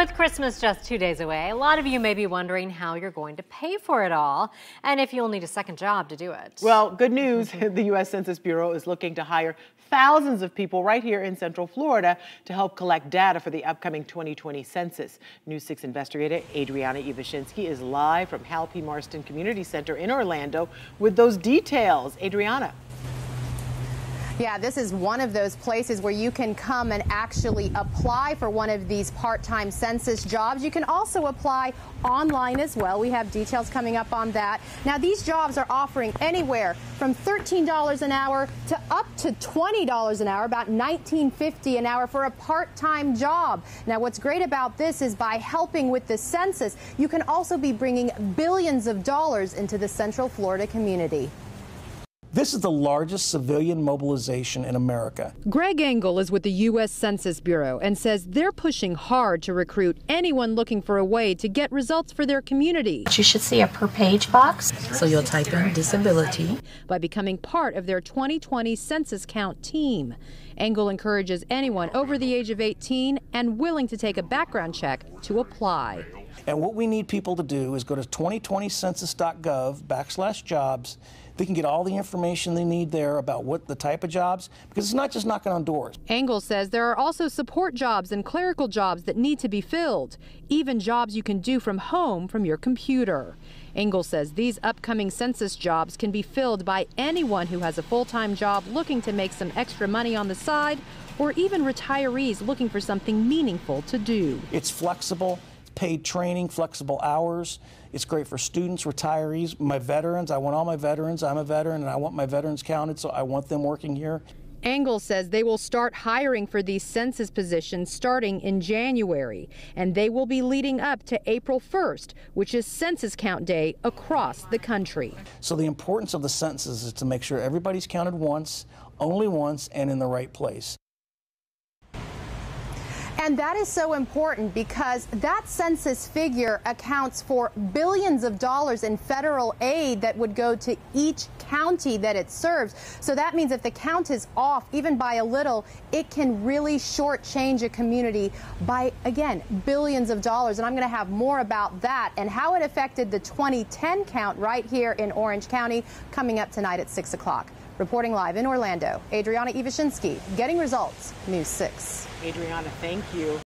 With Christmas just two days away, a lot of you may be wondering how you're going to pay for it all and if you'll need a second job to do it. Well, good news. the U.S. Census Bureau is looking to hire thousands of people right here in Central Florida to help collect data for the upcoming 2020 census. News 6 investigator Adrianna Iwasinski is live from Hal P. Marston Community Center in Orlando with those details. Adrianna. Yeah, this is one of those places where you can come and actually apply for one of these part-time census jobs. You can also apply online as well. We have details coming up on that. Now, these jobs are offering anywhere from $13 an hour to up to $20 an hour, about $19.50 an hour for a part-time job. Now, what's great about this is by helping with the census, you can also be bringing billions of dollars into the Central Florida community. This is the largest civilian mobilization in America. Greg Engel is with the U.S. Census Bureau and says they're pushing hard to recruit anyone looking for a way to get results for their community. You should see a per page box. So you'll type in disability. By becoming part of their 2020 census count team. Engel encourages anyone over the age of 18 and willing to take a background check to apply. And what we need people to do is go to 2020census.gov backslash jobs. They can get all the information they need there about what the type of jobs, because it's not just knocking on doors. Engel says there are also support jobs and clerical jobs that need to be filled, even jobs you can do from home from your computer. Engel says these upcoming census jobs can be filled by anyone who has a full-time job looking to make some extra money on the side or even retirees looking for something meaningful to do. It's flexible paid training, flexible hours. It's great for students, retirees, my veterans. I want all my veterans. I'm a veteran and I want my veterans counted, so I want them working here. Engel says they will start hiring for these census positions starting in January, and they will be leading up to April 1st, which is census count day across the country. So the importance of the census is to make sure everybody's counted once, only once, and in the right place. And that is so important because that census figure accounts for billions of dollars in federal aid that would go to each county that it serves. So that means if the count is off, even by a little, it can really shortchange a community by, again, billions of dollars. And I'm going to have more about that and how it affected the 2010 count right here in Orange County coming up tonight at 6 o'clock. Reporting live in Orlando, Adrianna Iwasinski, Getting Results, News 6. Adrianna, thank you.